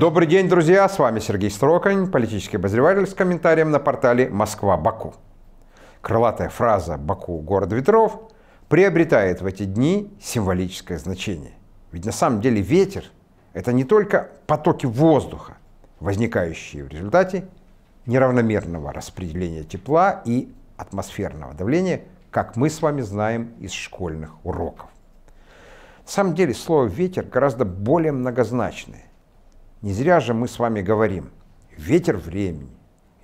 Добрый день, друзья! С вами Сергей Строкань, политический обозреватель с комментарием на портале «Москва-Баку». Крылатая фраза «Баку – город ветров» приобретает в эти дни символическое значение. Ведь на самом деле ветер – это не только потоки воздуха, возникающие в результате неравномерного распределения тепла и атмосферного давления, как мы с вами знаем из школьных уроков. На самом деле слово «ветер» гораздо более многозначное. Не зря же мы с вами говорим «ветер времени»,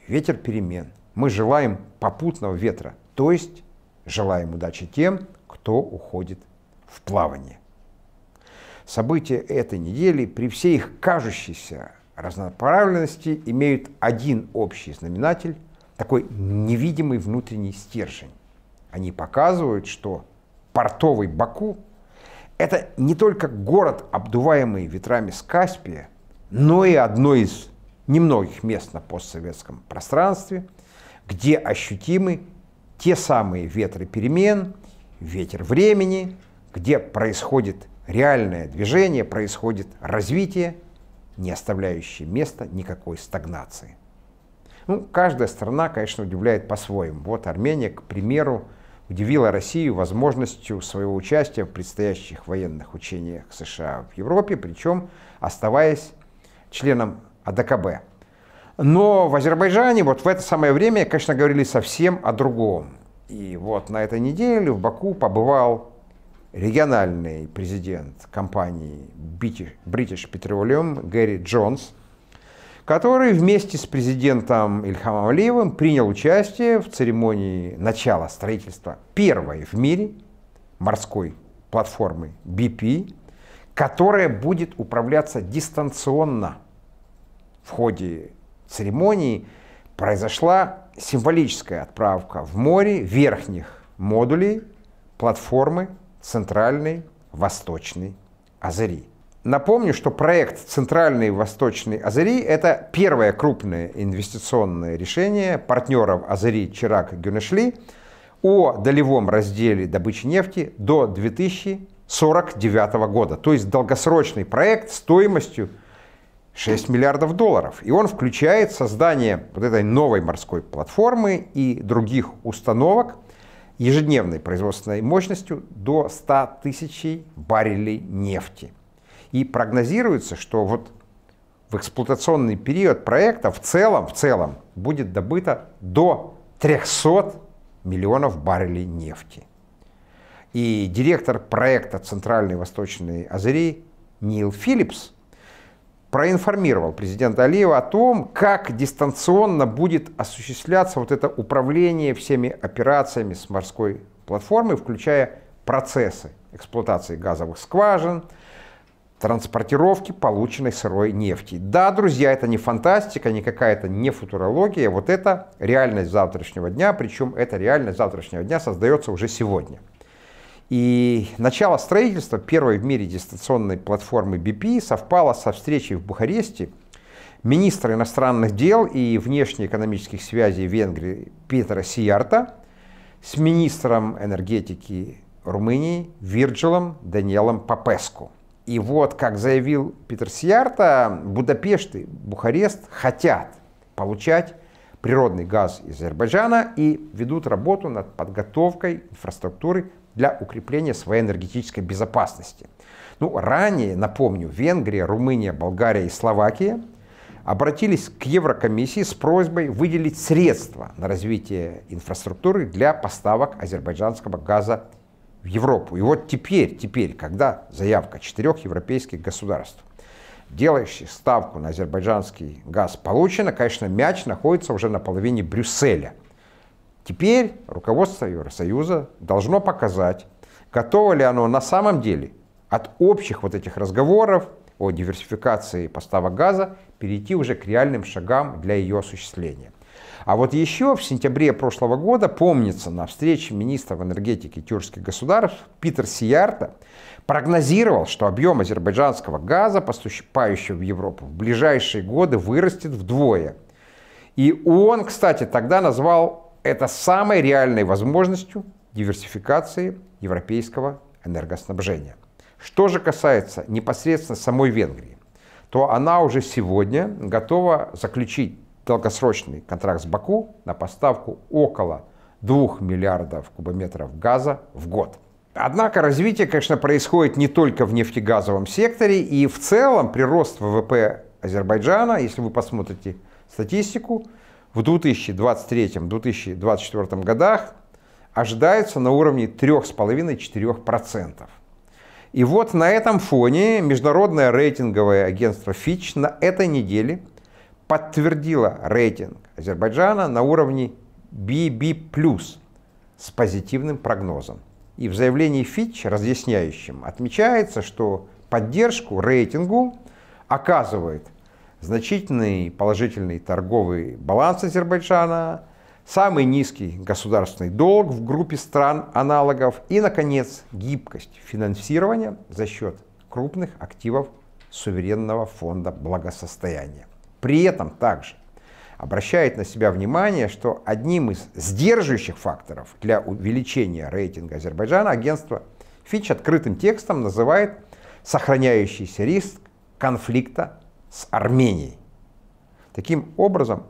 «ветер перемен». Мы желаем попутного ветра, то есть желаем удачи тем, кто уходит в плавание. События этой недели при всей их кажущейся разнонаправленности имеют один общий знаменатель, такой невидимый внутренний стержень. Они показывают, что портовый Баку – это не только город, обдуваемый ветрами с Каспия, но и одно из немногих мест на постсоветском пространстве, где ощутимы те самые ветры перемен, ветер времени, где происходит реальное движение, происходит развитие, не оставляющее места никакой стагнации. Ну, каждая страна, конечно, удивляет по-своему. Вот Армения, к примеру, удивила Россию возможностью своего участия в предстоящих военных учениях США в Европе, причем оставаясь членом АДКБ. Но в Азербайджане вот в это самое время, конечно, говорили совсем о другом. И вот на этой неделе в Баку побывал региональный президент компании British Petroleum Гэри Джонс, который вместе с президентом Ильхамом Алиевым принял участие в церемонии начала строительства первой в мире морской платформы BP, которая будет управляться дистанционно. В ходе церемонии произошла символическая отправка в море верхних модулей платформы Центральной Восточной Азери. Напомню, что проект Центральной Восточной Азери – это первое крупное инвестиционное решение партнеров Азери Чирак Гюнешли о долевом разделе добычи нефти до 2049 года. То есть долгосрочный проект стоимостью 6 миллиардов долларов. И он включает создание вот этой новой морской платформы и других установок ежедневной производственной мощностью до 100 тысяч баррелей нефти. И прогнозируется, что вот в эксплуатационный период проекта в целом, в целом будет добыто до 300 миллионов баррелей нефти. И директор проекта Центральной Восточной Азерии Нил Филлипс – проинформировал президента Алиева о том, как дистанционно будет осуществляться вот это управление всеми операциями с морской платформой, включая процессы эксплуатации газовых скважин, транспортировки полученной сырой нефти. Да, друзья, это не фантастика, не какая-то не футурология, вот это реальность завтрашнего дня, причем эта реальность завтрашнего дня создается уже сегодня. И начало строительства первой в мире дистанционной платформы BP совпало со встречей в Бухаресте министра иностранных дел и внешнеэкономических связей Венгрии Питера Сиярта с министром энергетики Румынии Вирджилом Даниэлом Папеску. И вот, как заявил Питер Сиярта, Будапешт и Бухарест хотят получать природный газ из Азербайджана и ведут работу над подготовкой инфраструктуры для укрепления своей энергетической безопасности. Ну, ранее, напомню, Венгрия, Румыния, Болгария и Словакия обратились к Еврокомиссии с просьбой выделить средства на развитие инфраструктуры для поставок азербайджанского газа в Европу. И вот теперь, теперь, когда заявка четырех европейских государств, делающих ставку на азербайджанский газ, получена, конечно, мяч находится уже на половине Брюсселя – Теперь руководство Евросоюза должно показать, готово ли оно на самом деле от общих вот этих разговоров о диверсификации поставок газа перейти уже к реальным шагам для ее осуществления. А вот еще в сентябре прошлого года, помнится, на встрече министров энергетики тюркских государств Питер Сиярта прогнозировал, что объем азербайджанского газа, поступающего в Европу, в ближайшие годы вырастет вдвое. И он, кстати, тогда назвал это самой реальной возможностью диверсификации европейского энергоснабжения. Что же касается непосредственно самой Венгрии, то она уже сегодня готова заключить долгосрочный контракт с Баку на поставку около 2 миллиардов кубометров газа в год. Однако развитие, конечно, происходит не только в нефтегазовом секторе, и в целом прирост ВВП Азербайджана, если вы посмотрите статистику, в 2023-2024 годах ожидается на уровне 3,5-4%. И вот на этом фоне международное рейтинговое агентство Fitch на этой неделе подтвердило рейтинг Азербайджана на уровне BB+, с позитивным прогнозом. И в заявлении Fitch, разъясняющем, отмечается, что поддержку рейтингу оказывает значительный положительный торговый баланс Азербайджана, самый низкий государственный долг в группе стран аналогов и, наконец, гибкость финансирования за счет крупных активов суверенного фонда благосостояния. При этом также обращает на себя внимание, что одним из сдерживающих факторов для увеличения рейтинга Азербайджана агентство Фич открытым текстом называет сохраняющийся риск конфликта с Арменией. Таким образом,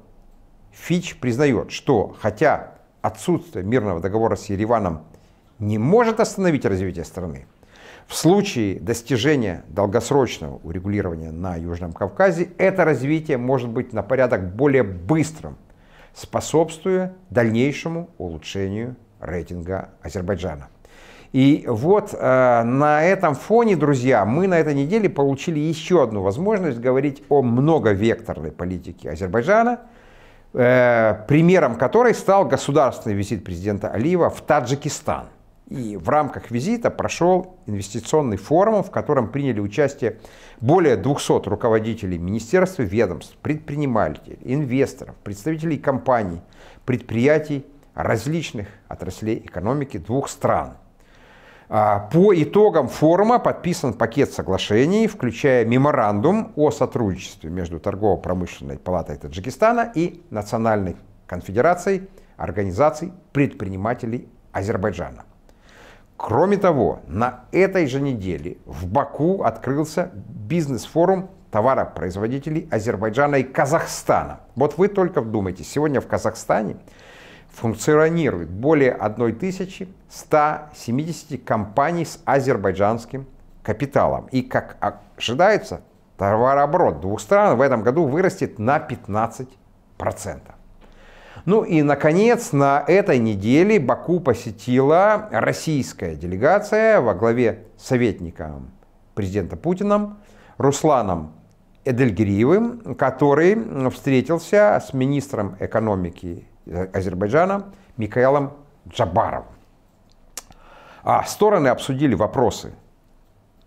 Фич признает, что хотя отсутствие мирного договора с Ереваном не может остановить развитие страны, в случае достижения долгосрочного урегулирования на Южном Кавказе это развитие может быть на порядок более быстрым, способствуя дальнейшему улучшению рейтинга Азербайджана. И вот э, на этом фоне, друзья, мы на этой неделе получили еще одну возможность говорить о многовекторной политике Азербайджана, э, примером которой стал государственный визит президента Алиева в Таджикистан. И в рамках визита прошел инвестиционный форум, в котором приняли участие более 200 руководителей министерств и ведомств, предпринимателей, инвесторов, представителей компаний, предприятий различных отраслей экономики двух стран. А, по итогам форума подписан пакет соглашений, включая меморандум о сотрудничестве между Торгово-промышленной палатой Таджикистана и Национальной конфедерацией организаций предпринимателей Азербайджана. Кроме того, на этой же неделе в Баку открылся бизнес-форум товаропроизводителей Азербайджана и Казахстана. Вот вы только вдумайтесь, сегодня в Казахстане функционирует более 1170 компаний с азербайджанским капиталом. И, как ожидается, товарооборот двух стран в этом году вырастет на 15%. Ну и, наконец, на этой неделе Баку посетила российская делегация во главе советником президента Путиным Русланом Эдельгириевым, который встретился с министром экономики Азербайджана Микаэлом Джабаровым. А стороны обсудили вопросы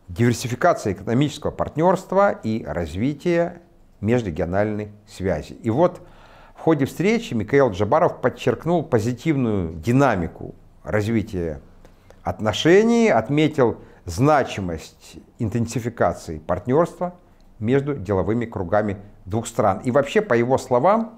диверсификации экономического партнерства и развития межрегиональной связи. И вот в ходе встречи Михаил Джабаров подчеркнул позитивную динамику развития отношений, отметил значимость интенсификации партнерства между деловыми кругами двух стран. И вообще, по его словам,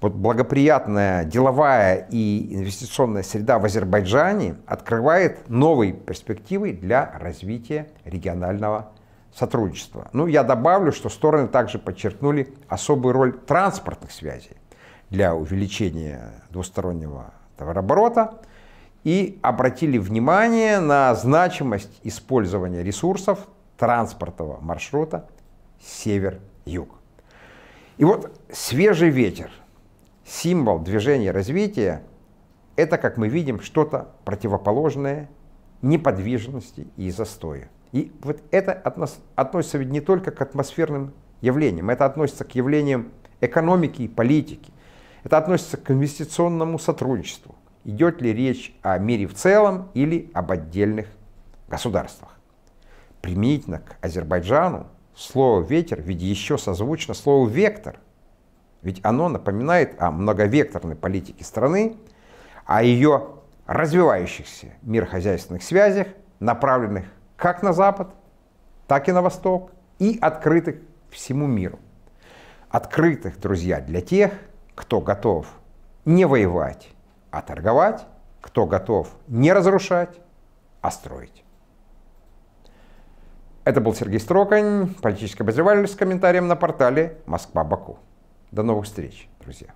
вот благоприятная деловая и инвестиционная среда в Азербайджане открывает новые перспективы для развития регионального сотрудничества. Ну, я добавлю, что стороны также подчеркнули особую роль транспортных связей для увеличения двустороннего товарооборота и обратили внимание на значимость использования ресурсов транспортного маршрута север-юг. И вот свежий ветер, символ движения развития, это, как мы видим, что-то противоположное неподвижности и застоя. И вот это относится ведь не только к атмосферным явлениям, это относится к явлениям экономики и политики. Это относится к инвестиционному сотрудничеству. Идет ли речь о мире в целом или об отдельных государствах. Применительно к Азербайджану слово «ветер» ведь еще созвучно слову «вектор». Ведь оно напоминает о многовекторной политике страны, о ее развивающихся мирохозяйственных связях, направленных как на Запад, так и на Восток, и открытых всему миру. Открытых, друзья, для тех, кто готов не воевать, а торговать, кто готов не разрушать, а строить. Это был Сергей Строкань, политический обозреватель с комментарием на портале Москва-Баку. До новых встреч, друзья.